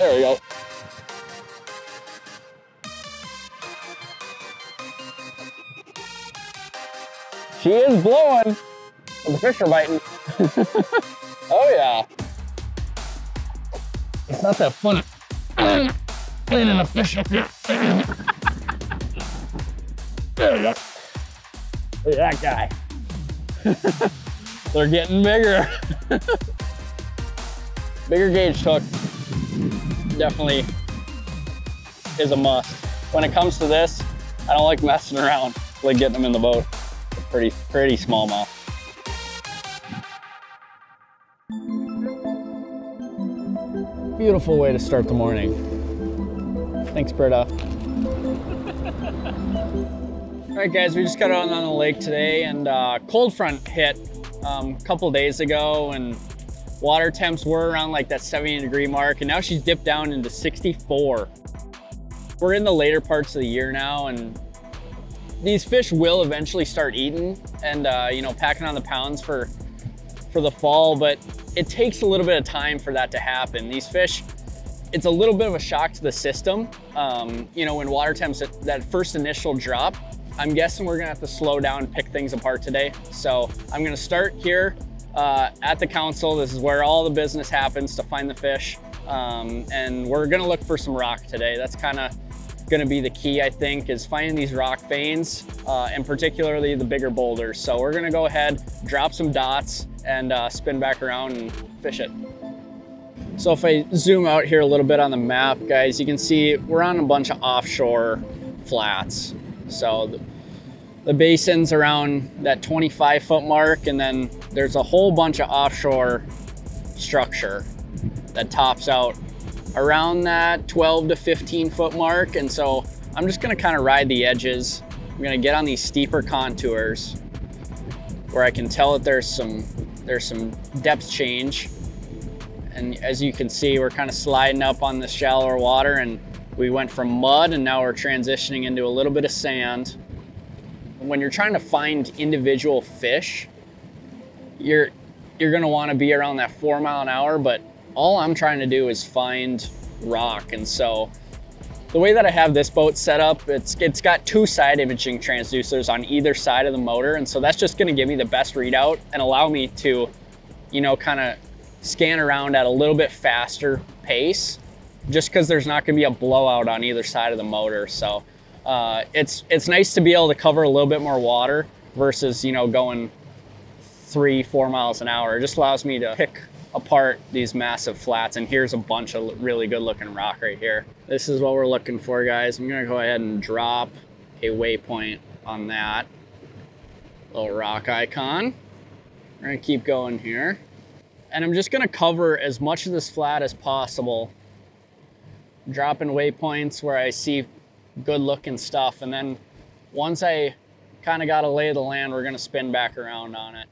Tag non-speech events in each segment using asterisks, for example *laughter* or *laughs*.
There we go. She is blowing. The fish are biting. *laughs* oh yeah. It's not that fun cleaning a fish up here. there we go. Look at that guy. *laughs* They're getting bigger. *laughs* bigger gauge hook definitely is a must. When it comes to this, I don't like messing around, like getting them in the boat. Pretty, pretty smallmouth. Beautiful way to start the morning. Thanks, Britta. *laughs* All right, guys, we just got out on the lake today and uh, cold front hit um, a couple days ago and water temps were around like that 70 degree mark and now she's dipped down into 64. We're in the later parts of the year now and these fish will eventually start eating and uh, you know packing on the pounds for for the fall, but it takes a little bit of time for that to happen. These fish, it's a little bit of a shock to the system. Um, you know, when water temps, at that first initial drop, I'm guessing we're gonna have to slow down and pick things apart today. So I'm gonna start here uh, at the console. This is where all the business happens to find the fish. Um, and we're gonna look for some rock today. That's kind of gonna be the key, I think, is finding these rock veins, uh, and particularly the bigger boulders. So we're gonna go ahead, drop some dots, and uh, spin back around and fish it. So if I zoom out here a little bit on the map, guys, you can see we're on a bunch of offshore flats. So the, basin's around that 25 foot mark, and then there's a whole bunch of offshore structure that tops out around that 12 to 15 foot mark. And so I'm just gonna kind of ride the edges. I'm gonna get on these steeper contours where I can tell that there's some, there's some depth change. And as you can see, we're kind of sliding up on the shallower water and we went from mud and now we're transitioning into a little bit of sand. When you're trying to find individual fish, you're, you're gonna wanna be around that four mile an hour, but all I'm trying to do is find rock. And so the way that I have this boat set up, it's, it's got two side imaging transducers on either side of the motor. And so that's just gonna give me the best readout and allow me to, you know, kind of scan around at a little bit faster pace, just because there's not gonna be a blowout on either side of the motor. So uh, it's, it's nice to be able to cover a little bit more water versus, you know, going three, four miles an hour. It just allows me to pick apart these massive flats and here's a bunch of really good looking rock right here. This is what we're looking for guys. I'm gonna go ahead and drop a waypoint on that little rock icon. We're gonna keep going here. And I'm just gonna cover as much of this flat as possible, dropping waypoints where I see good looking stuff. And then once I kind of got a lay of the land, we're gonna spin back around on it.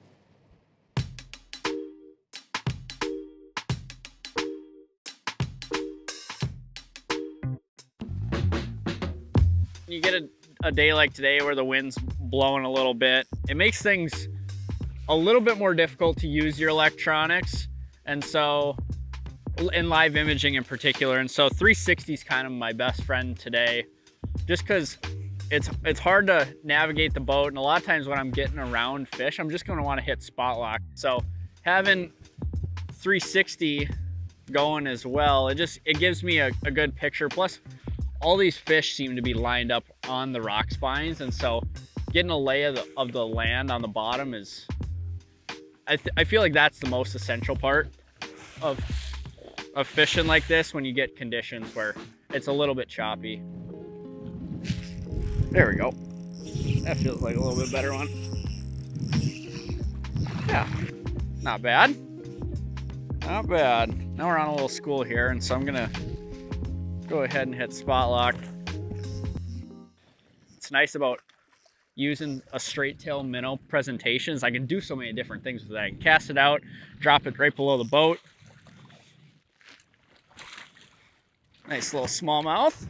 You get a, a day like today where the wind's blowing a little bit, it makes things a little bit more difficult to use your electronics. And so, in live imaging in particular. And so 360 is kind of my best friend today, just because it's it's hard to navigate the boat. And a lot of times when I'm getting around fish, I'm just gonna wanna hit spot lock. So having 360 going as well, it just, it gives me a, a good picture. Plus all these fish seem to be lined up on the rock spines. And so getting a lay of the, of the land on the bottom is, I, I feel like that's the most essential part of, of fishing like this when you get conditions where it's a little bit choppy. There we go. That feels like a little bit better one. Yeah, not bad. Not bad. Now we're on a little school here, and so I'm gonna go ahead and hit spot lock. It's nice about using a straight tail minnow presentations. I can do so many different things with that. I can cast it out, drop it right below the boat. Nice little smallmouth.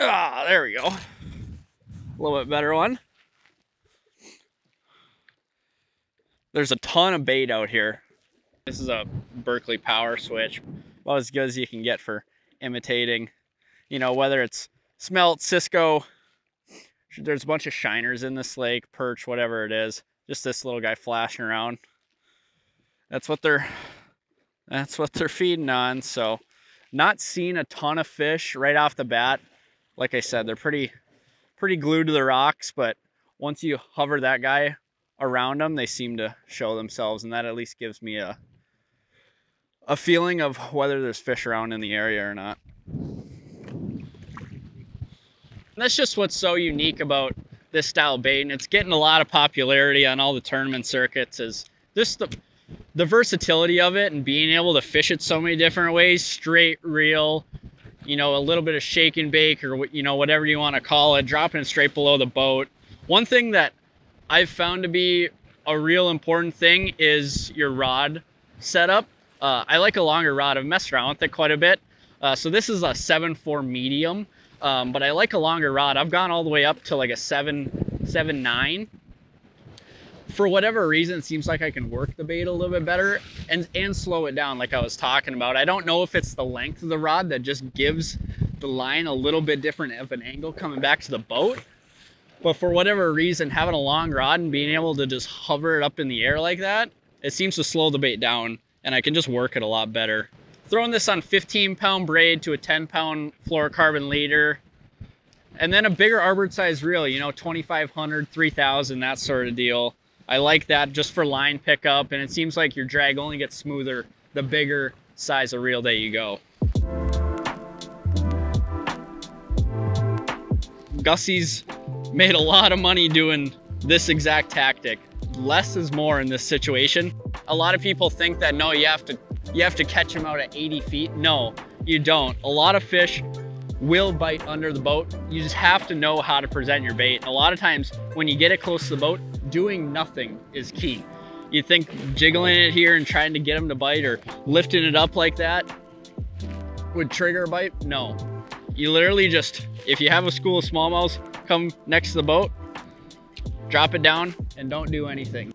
Ah, there we go. A little bit better one. There's a ton of bait out here. This is a Berkley power switch. About as good as you can get for imitating, you know, whether it's smelt, Cisco, there's a bunch of shiners in this lake, perch, whatever it is. Just this little guy flashing around. That's what they're that's what they're feeding on. So not seeing a ton of fish right off the bat. Like I said, they're pretty pretty glued to the rocks, but once you hover that guy around them, they seem to show themselves, and that at least gives me a a feeling of whether there's fish around in the area or not. And that's just what's so unique about this style bait, and it's getting a lot of popularity on all the tournament circuits. Is this the the versatility of it and being able to fish it so many different ways, straight, reel, you know, a little bit of shake and bake or, you know, whatever you want to call it, dropping it straight below the boat. One thing that I've found to be a real important thing is your rod setup. Uh, I like a longer rod. I've messed around with it quite a bit. Uh, so this is a 7.4 medium, um, but I like a longer rod. I've gone all the way up to like a 7, 7.9 for whatever reason, it seems like I can work the bait a little bit better and, and slow it down like I was talking about. I don't know if it's the length of the rod that just gives the line a little bit different of an angle coming back to the boat. But for whatever reason, having a long rod and being able to just hover it up in the air like that, it seems to slow the bait down and I can just work it a lot better. Throwing this on 15 pound braid to a 10 pound fluorocarbon leader, and then a bigger arbor size reel, you know, 2,500, 3,000, that sort of deal. I like that just for line pickup and it seems like your drag only gets smoother the bigger size of reel that you go. Gussie's made a lot of money doing this exact tactic. Less is more in this situation. A lot of people think that no, you have to you have to catch them out at 80 feet. No, you don't. A lot of fish will bite under the boat. You just have to know how to present your bait. A lot of times when you get it close to the boat, doing nothing is key. You think jiggling it here and trying to get them to bite or lifting it up like that would trigger a bite? No. You literally just, if you have a school of smallmouths come next to the boat, drop it down and don't do anything.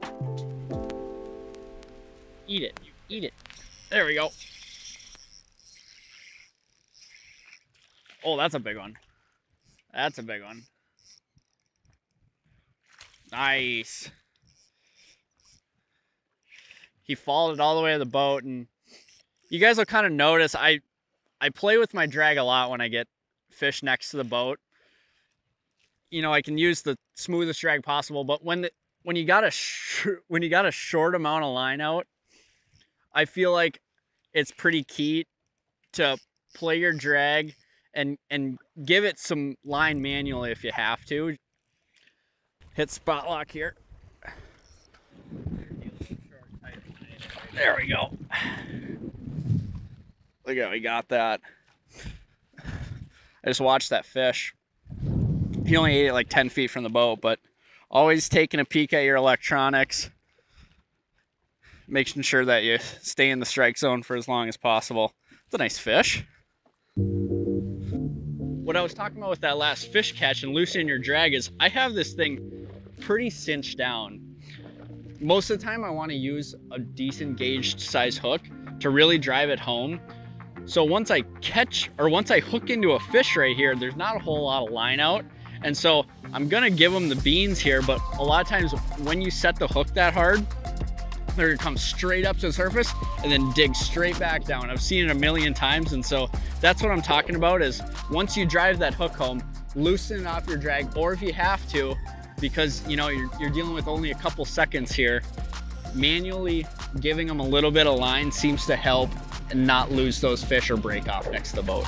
Eat it, eat it. There we go. Oh, that's a big one. That's a big one. Nice. He followed it all the way to the boat and you guys will kind of notice I I play with my drag a lot when I get fish next to the boat. You know, I can use the smoothest drag possible, but when the, when you got a when you got a short amount of line out, I feel like it's pretty key to play your drag and and give it some line manually if you have to hit spot lock here. There we go. Look at we got that. I just watched that fish. He only ate it like 10 feet from the boat, but always taking a peek at your electronics, making sure that you stay in the strike zone for as long as possible. It's a nice fish. What I was talking about with that last fish catch and loosening your drag is I have this thing pretty cinched down. Most of the time I wanna use a decent gauged size hook to really drive it home. So once I catch, or once I hook into a fish right here, there's not a whole lot of line out. And so I'm gonna give them the beans here, but a lot of times when you set the hook that hard, they're gonna come straight up to the surface and then dig straight back down. I've seen it a million times. And so that's what I'm talking about is once you drive that hook home, loosen off your drag, or if you have to, because you know you're, you're dealing with only a couple seconds here. Manually giving them a little bit of line seems to help and not lose those fish or break off next to the boat